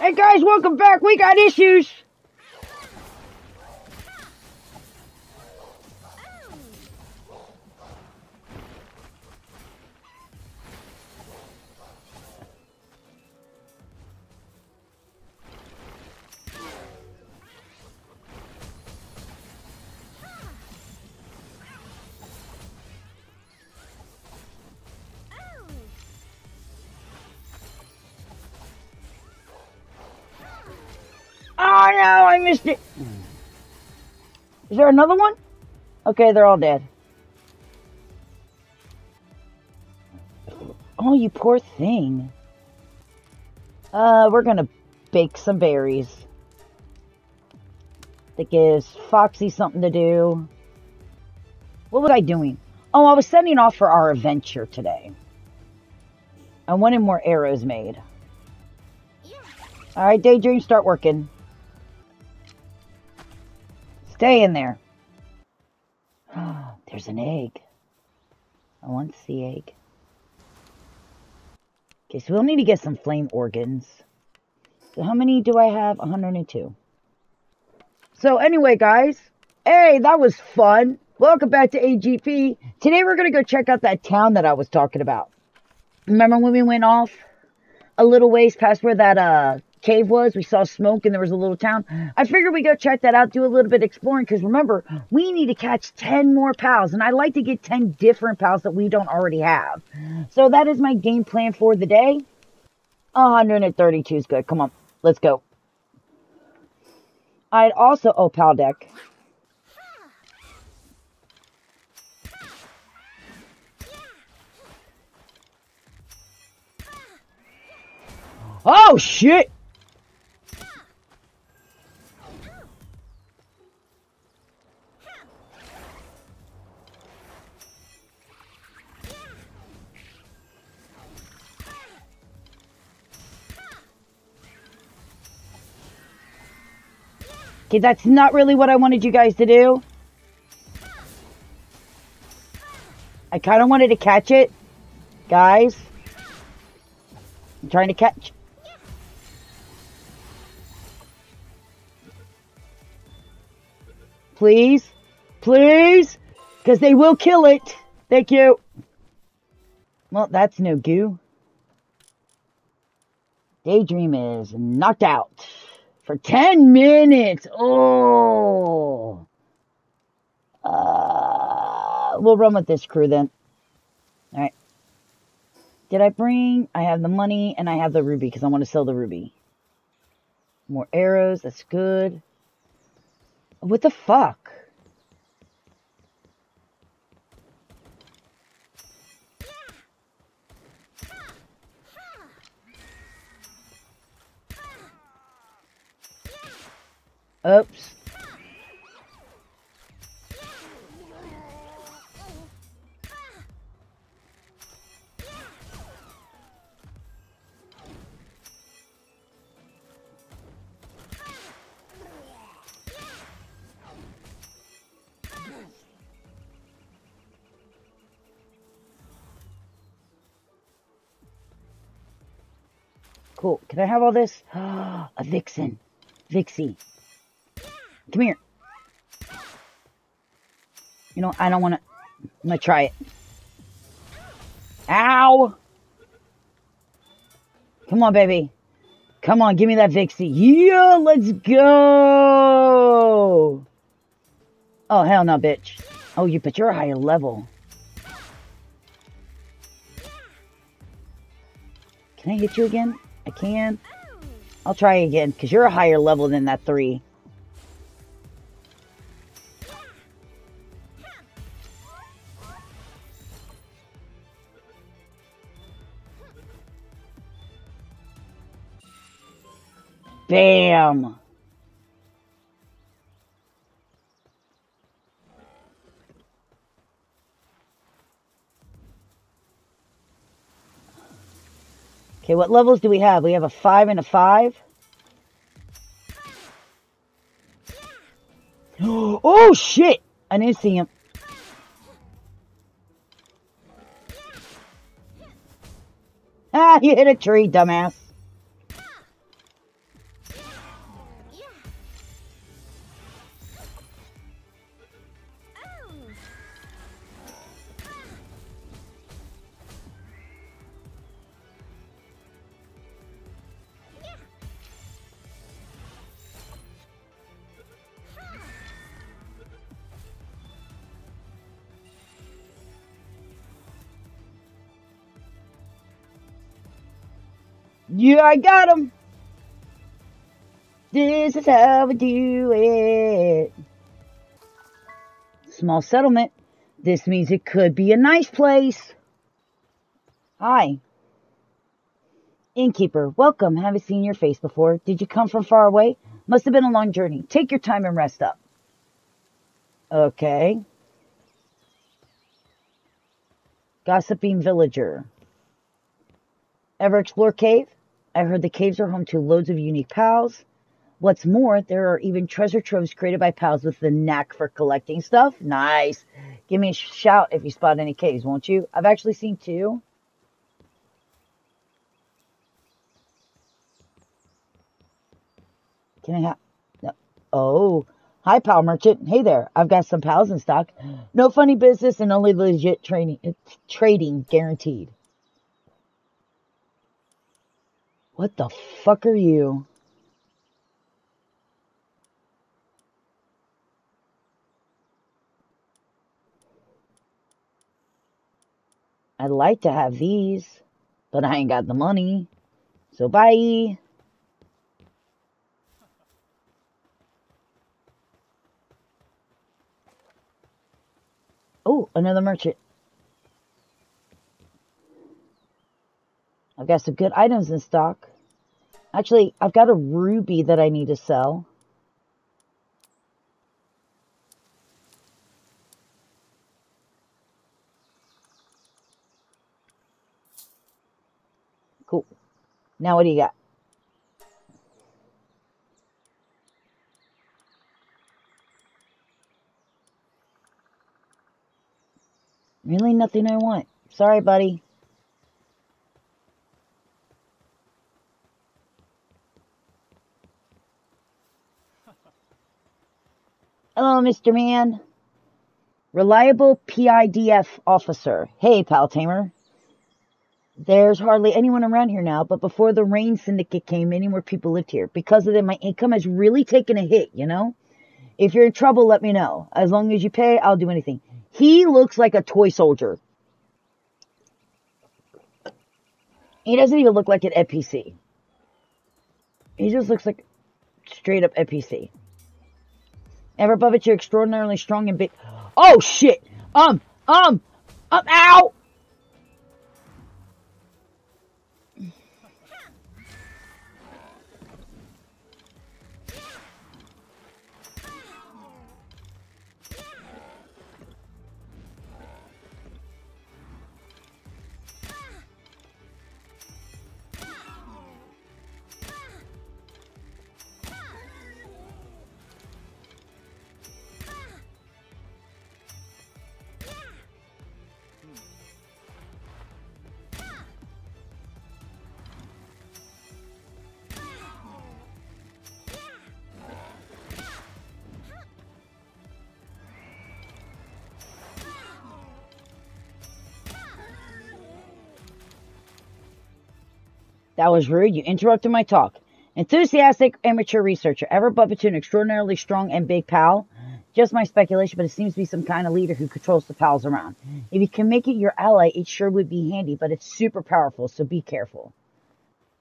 Hey guys, welcome back. We got issues. There another one? Okay, they're all dead. Oh, you poor thing. Uh, we're gonna bake some berries. That gives Foxy something to do. What was I doing? Oh, I was sending off for our adventure today. I wanted more arrows made. Alright, Daedream, start working. Stay in there. There's an egg. I want the egg. Okay, so we'll need to get some flame organs. So how many do I have? 102. So anyway, guys. Hey, that was fun. Welcome back to AGP. Today we're going to go check out that town that I was talking about. Remember when we went off a little ways past where that uh cave was. We saw smoke and there was a little town. I figured we go check that out, do a little bit exploring because remember, we need to catch 10 more pals and I'd like to get 10 different pals that we don't already have. So that is my game plan for the day. 132 is good. Come on, let's go. I'd also, oh, pal deck. Oh, shit! Okay, that's not really what I wanted you guys to do. I kind of wanted to catch it. Guys. I'm trying to catch. Please. Please. Because they will kill it. Thank you. Well, that's no goo. Daedream is knocked out for 10 minutes. Oh. Uh, we'll run with this crew then. All right. Did I bring? I have the money and I have the ruby because I want to sell the ruby. More arrows. That's good. What the fuck? Oops. Cool. Can I have all this? A vixen. Vixy. Come here. You know, I don't want to... I'm going to try it. Ow! Come on, baby. Come on, give me that Vixy. Yeah, let's go! Oh, hell no, bitch. Oh, you, but you're a higher level. Can I hit you again? I can. I'll try again, because you're a higher level than that three. Bam! Okay, what levels do we have? We have a 5 and a 5. Oh, shit! I didn't see him. Ah, you hit a tree, dumbass. Yeah, I got him. This is how we do it. Small settlement. This means it could be a nice place. Hi. Innkeeper, welcome. Haven't seen your face before. Did you come from far away? Must have been a long journey. Take your time and rest up. Okay. Gossiping villager. Ever explore cave? I heard the caves are home to loads of unique pals. What's more, there are even treasure troves created by pals with the knack for collecting stuff. Nice. Give me a shout if you spot any caves, won't you? I've actually seen two. Can I have... No. Oh. Hi, pal merchant. Hey there. I've got some pals in stock. No funny business and only legit trading, trading guaranteed. What the fuck are you? I'd like to have these, but I ain't got the money. So bye. Oh, another merchant. I've got some good items in stock. Actually, I've got a ruby that I need to sell. Cool. Now what do you got? Really nothing I want. Sorry, buddy. Mr. Man. Reliable PIDF officer. Hey, pal tamer. There's hardly anyone around here now, but before the Rayne Syndicate came, many more people lived here. Because of them, my income has really taken a hit, you know? If you're in trouble, let me know. As long as you pay, I'll do anything. He looks like a toy soldier. He doesn't even look like an NPC. He just looks like straight up NPC. Ever Buffett, you're extraordinarily strong and big. Oh shit! Um, um, um, ow! That was rude. You interrupted my talk. Enthusiastic amateur researcher, ever but an extraordinarily strong and big pal. Just my speculation, but it seems to be some kind of leader who controls the pals around. If you can make it your ally, it sure would be handy, but it's super powerful, so be careful.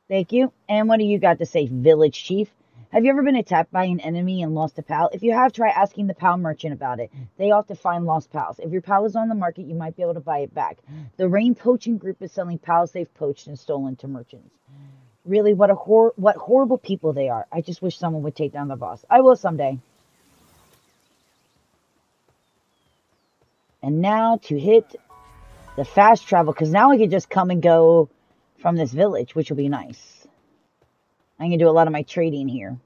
Thank you. And what do you got to say, village chief? Have you ever been attacked by an enemy and lost a pal? If you have, try asking the pal merchant about it. They often find lost pals. If your pal is on the market, you might be able to buy it back. The Rain Poaching Group is selling pals they've poached and stolen to merchants. Really, what a hor- what horrible people they are. I just wish someone would take down the boss. I will someday. And now to hit the fast travel, because now I can just come and go from this village, which will be nice. I can do a lot of my trading here.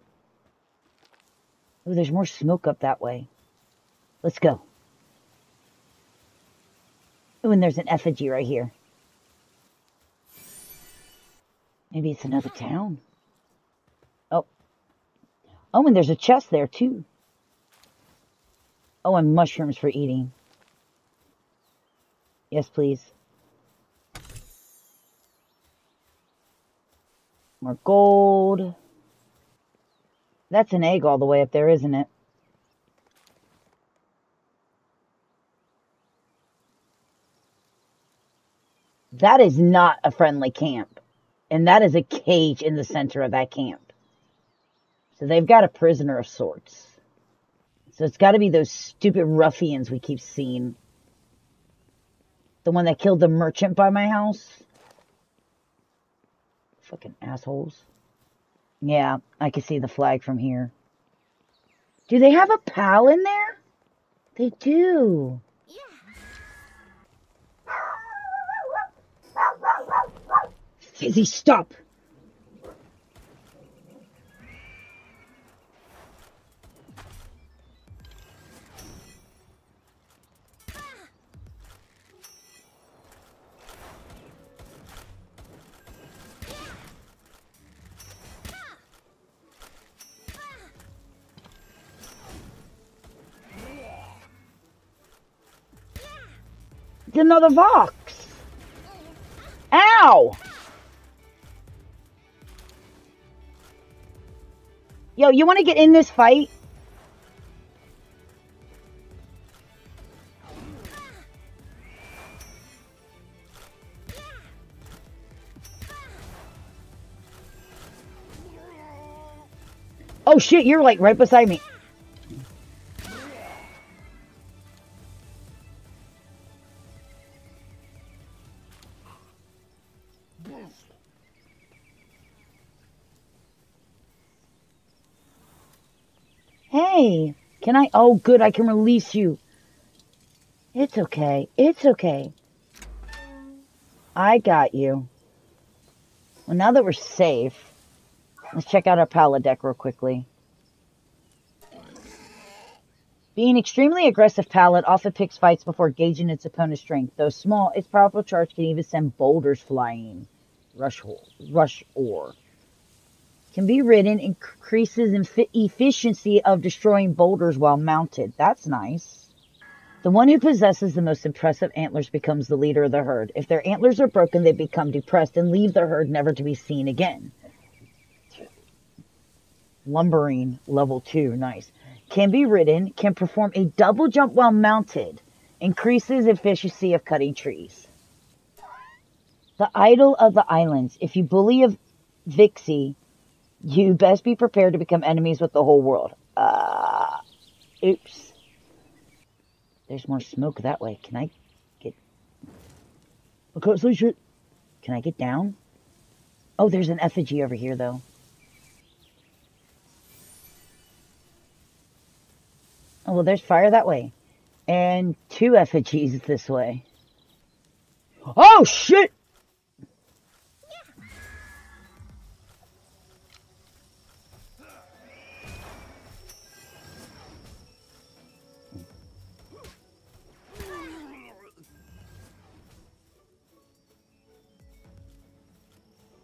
Oh, there's more smoke up that way. Let's go. Oh, and there's an effigy right here. Maybe it's another town. Oh. Oh, and there's a chest there, too. Oh, and mushrooms for eating. Yes, please. More gold. That's an egg all the way up there, isn't it? That is not a friendly camp. And that is a cage in the center of that camp. So they've got a prisoner of sorts. So it's got to be those stupid ruffians we keep seeing. The one that killed the merchant by my house. Fucking assholes. Yeah, I can see the flag from here. Do they have a pal in there? They do. Yeah. Fizzy, stop! Another Vox! Ow! Yo, you want to get in this fight? Oh shit, you're like right beside me. Hey, can I? Oh, good, I can release you. It's okay. It's okay. I got you. Well, now that we're safe, let's check out our pallet deck real quickly. Being extremely aggressive pallet often picks fights before gauging its opponent's strength. Though small, its powerful charge can even send boulders flying. Rush, rush ore can be ridden, increases in efficiency of destroying boulders while mounted. That's nice. The one who possesses the most impressive antlers becomes the leader of the herd. If their antlers are broken, they become depressed and leave the herd never to be seen again. Lumbering, level 2, nice. Can be ridden, can perform a double jump while mounted. Increases efficiency of cutting trees. The Idol of the Islands. If you bully a Vixy, you best be prepared to become enemies with the whole world. Uh, oops. There's more smoke that way. Can I get... I can't see shit. Can I get down? Oh, there's an effigy over here, though. Oh, well, there's fire that way. And two effigies this way. Oh, shit!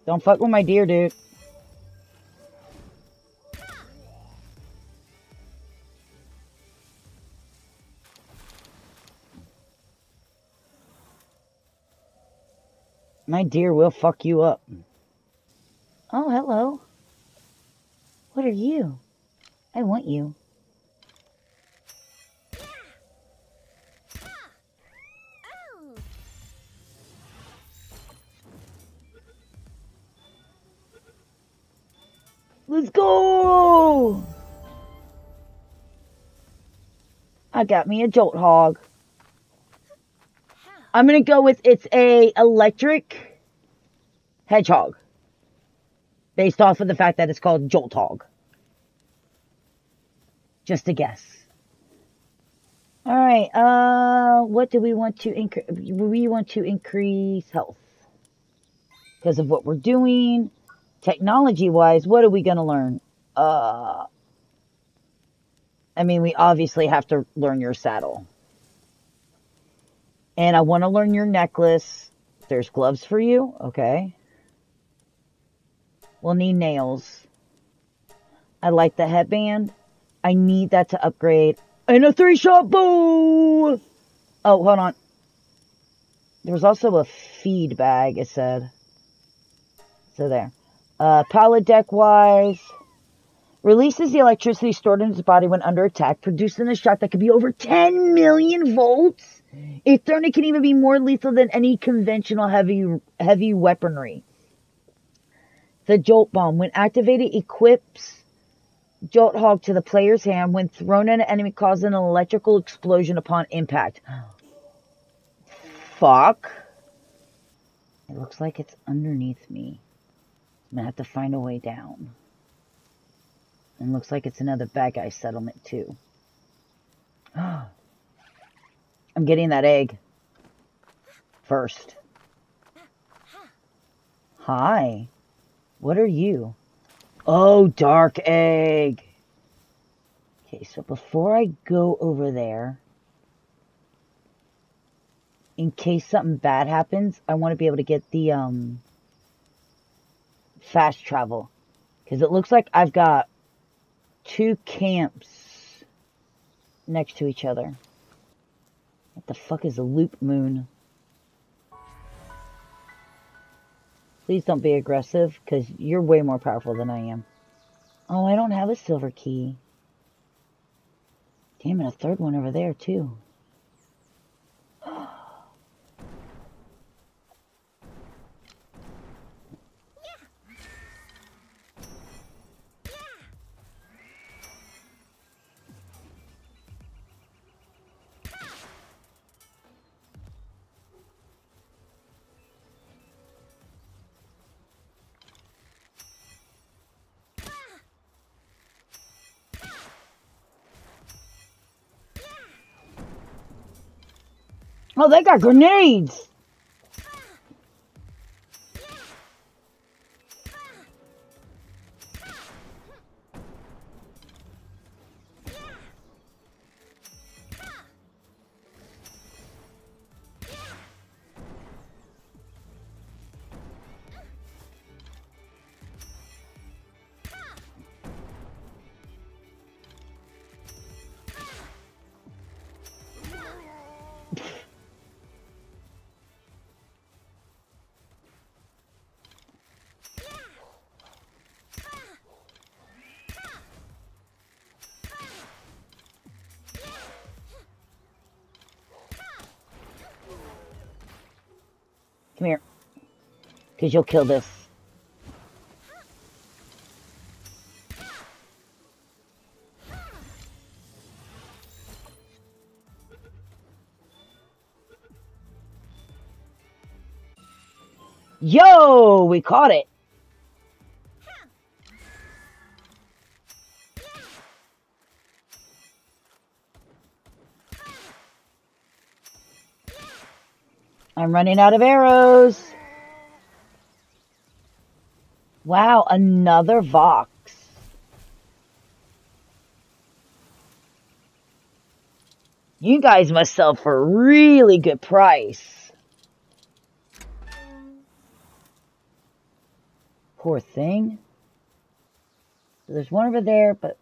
Don't fuck with my deer, dude. My deer will fuck you up. Oh, hello. What are you? I want you. Let's go! I got me a Jolthog. I'm gonna go with it's a electric hedgehog. Based off of the fact that it's called Jolthog. Just a guess. Alright, uh, what do we want to increase? We want to increase health. Because of what we're doing technology wise, what are we going to learn? Uh, I mean, we obviously have to learn your saddle. And I want to learn your necklace. There's gloves for you. Okay. We'll need nails. I like the headband. I need that to upgrade. And a three-shot bow! Oh, hold on. There was also a feed bag, it said. So there. Uh, pallet deck wise, releases the electricity stored in its body when under attack, producing a shock that could be over 10 million volts. Ethernet can even be more lethal than any conventional heavy heavy weaponry. the Jolt Bomb. When activated, equips Jolthog to the player's hand. When thrown at an enemy, causes an electrical explosion upon impact. Fuck. It looks like it's underneath me. I'm gonna have to find a way down. And looks like it's another bad guy settlement too. I'm getting that egg first. Hi. What are you? Oh, dark egg. Okay, so before I go over there, in case something bad happens, I want to be able to get the um fast travel. Because it looks like I've got two camps next to each other. What the fuck is a loop moon? Please don't be aggressive, because you're way more powerful than I am. Oh, I don't have a silver key. Damn it, a third one over there, too. Oh, they got grenades! Because you'll kill this. Yo, we caught it. I'm running out of arrows. Wow, another Vox. You guys must sell for a really good price. Poor thing. There's one over there, but...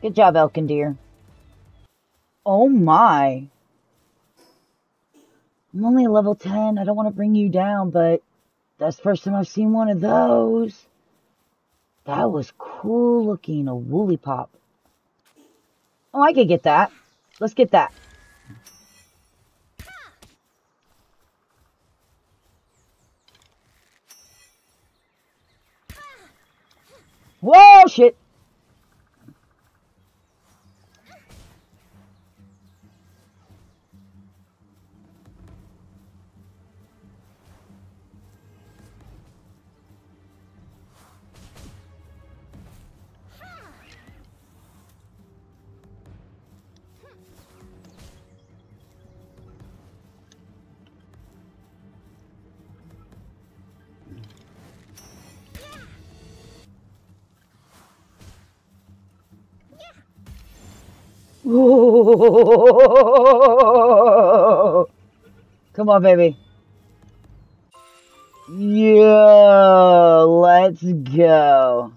Good job, Eikthyrdeer. Oh my. I'm only level 10. I don't want to bring you down, but that's the first time I've seen one of those. That was cool looking, a Woolipop. Oh, I could get that. Let's get that. Whoa, shit. Come on, baby. Yeah, let's go.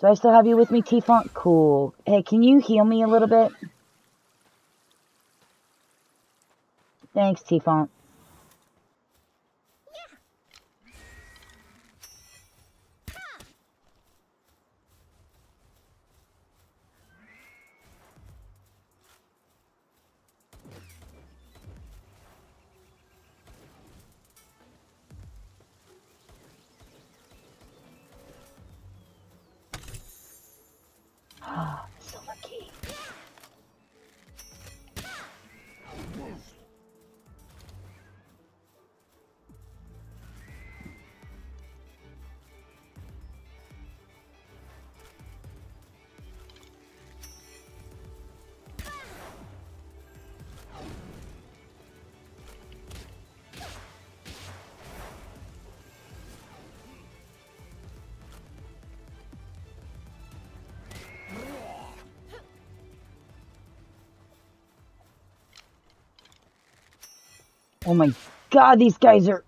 Do I still have you with me, Teafant? Cool. Hey, can you heal me a little bit? Thanks, Teafant. Oh my god, these guys are...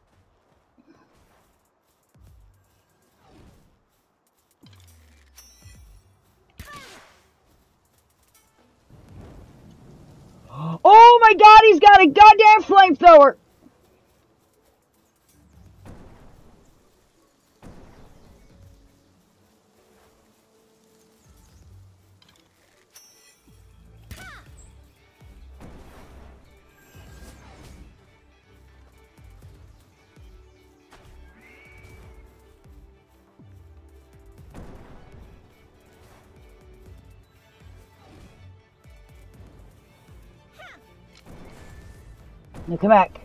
Now come back.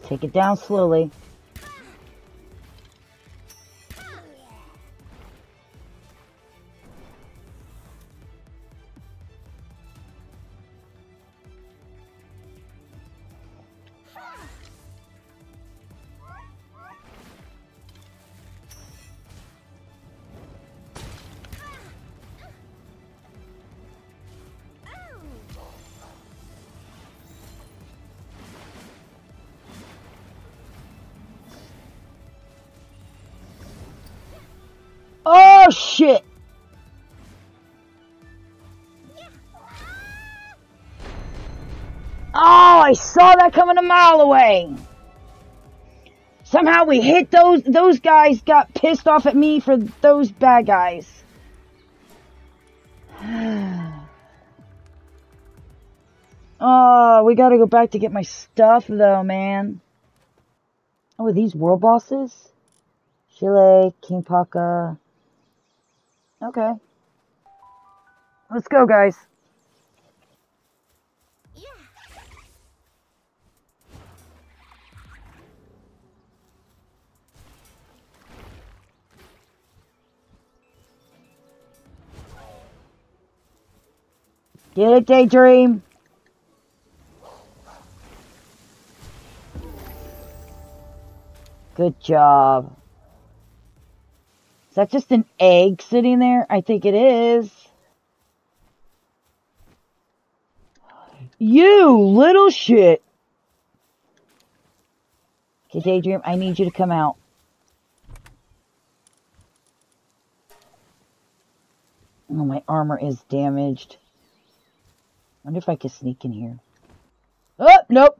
Take it down slowly. Shit! Oh, I saw that coming a mile away. Somehow we hit those those guys got pissed off at me for those bad guys. oh, we gotta go back to get my stuff though, man. Oh, are these world bosses? Chillet, King Paka. Okay. Let's go, guys. Get it, Daedream? Good job. Is that just an egg sitting there? I think it is. You little shit. Okay, Daedream, I need you to come out. Oh, my armor is damaged. wonder if I can sneak in here. Oh, nope.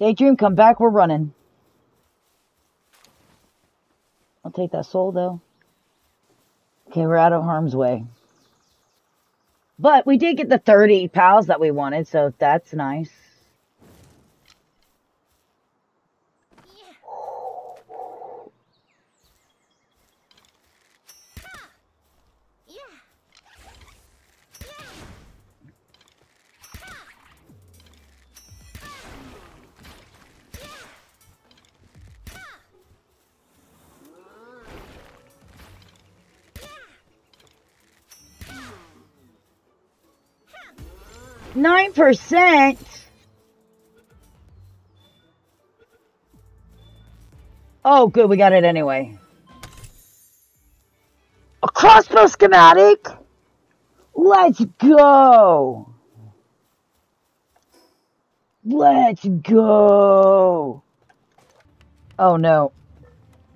Daedream, come back. We're running. I'll take that soul, though. Okay, we're out of harm's way. But we did get the 30 pals that we wanted, so that's nice. Nine percent? Oh, good, we got it anyway. A crossbow schematic? Let's go! Let's go! Oh no.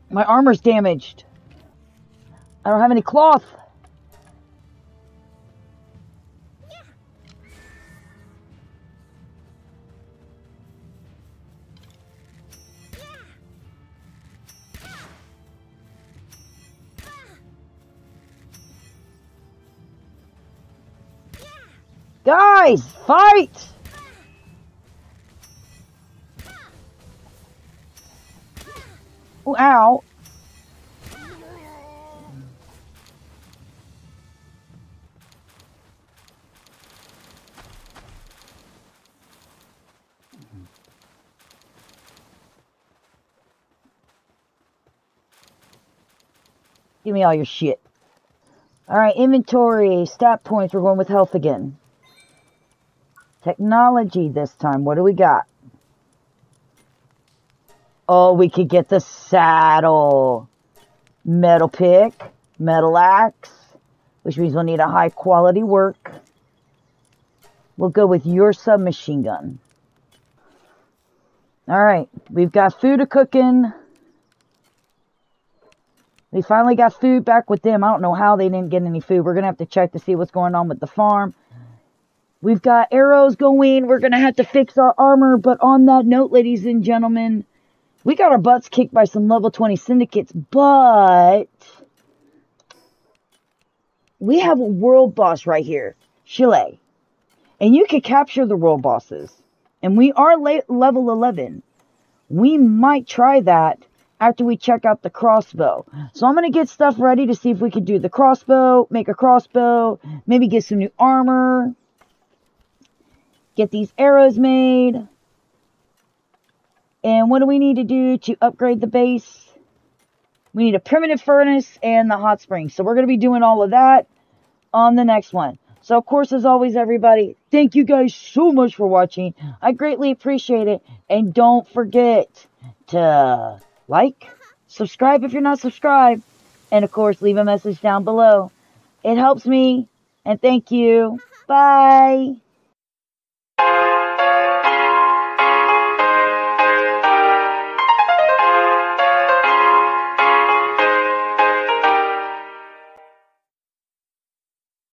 My armor's damaged. I don't have any cloth. Guys, fight! Ooh, ow. Give me all your shit. Alright, inventory, stat points, we're going with health again. Technology this time. What do we got? Oh, we could get the saddle. Metal pick. Metal axe. Which means we'll need a high quality work. We'll go with your submachine gun. Alright. We've got food a cooking. We finally got food back with them. I don't know how they didn't get any food. We're going to have to check to see what's going on with the farm. We've got arrows going. We're going to have to fix our armor. But on that note, ladies and gentlemen, we got our butts kicked by some level 20 syndicates. But we have a world boss right here, Chillet. And you can capture the world bosses. And we are level 11. We might try that after we check out the crossbow. So I'm going to get stuff ready to see if we could do the crossbow, make a crossbow, maybe get some new armor, get these arrows made. And what do we need to do to upgrade the base? We need a primitive furnace and the hot spring. So we're going to be doing all of that on the next one. So, of course, as always, everybody, thank you guys so much for watching. I greatly appreciate it. And don't forget to like, subscribe if you're not subscribed, and, of course, leave a message down below. It helps me, and thank you. Bye.